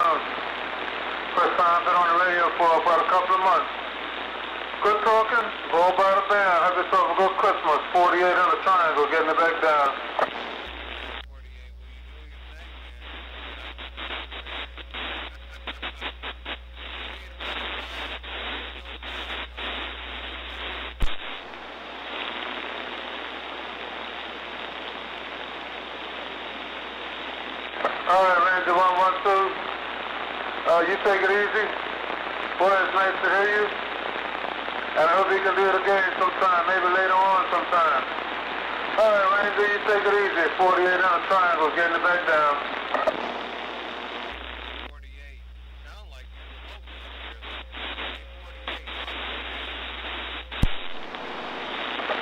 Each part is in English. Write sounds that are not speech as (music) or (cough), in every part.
First time been on the radio for about a couple of months. Good talking. Go by the band. Have yourself a good Christmas. 48 on the triangle, getting it back down. All right, Ranger 112. Uh, you take it easy. Boy, it's nice to hear you. And I hope you can do it again sometime, maybe later on sometime. All right, Ranger, you take it easy. 48 on the triangle, getting it back down. 48.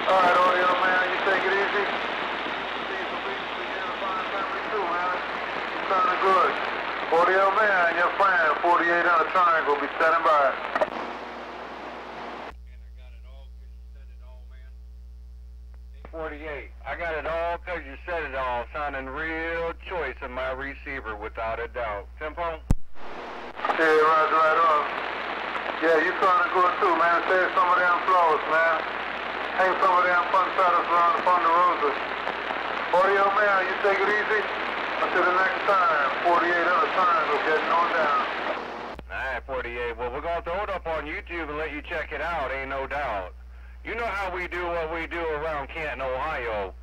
All right, audio man, you take it easy. Steve Felice, we get a fine family too, man. You sounding good. Audio man, your friend, 48 on the triangle, be standing by. And I got it all 'cause you said it all, man. 48. I got it all because you said it all, sounding real choice in my receiver without a doubt. Tempo? Yeah, roger, right on. Yeah, you sounding good too, man. Save some of them flows, man. Hang some of them fun saddles around the Ponderosa. Audio man, you take it easy. Until the next time, 48 on the triangle, getting on down. Alright, 48. Well, we're going to throw it up on YouTube and let you check it out, ain't no doubt. You know how we do what we do around Canton, Ohio.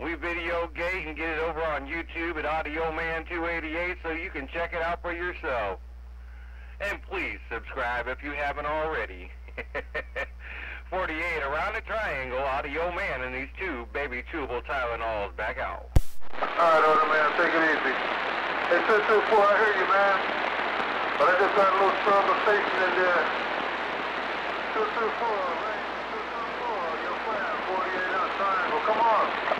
We video gate and get it over on YouTube at Audio Man 288 so you can check it out for yourself. And please subscribe if you haven't already. (laughs) 48 around the triangle, Audio Man and these two baby chewable Tylenols back out. All right, order man, take it easy. Hey, 224, I hear you, man. But I just got a little trouble station in there. 224, right? 224, your plan, 48 time. Well, come on.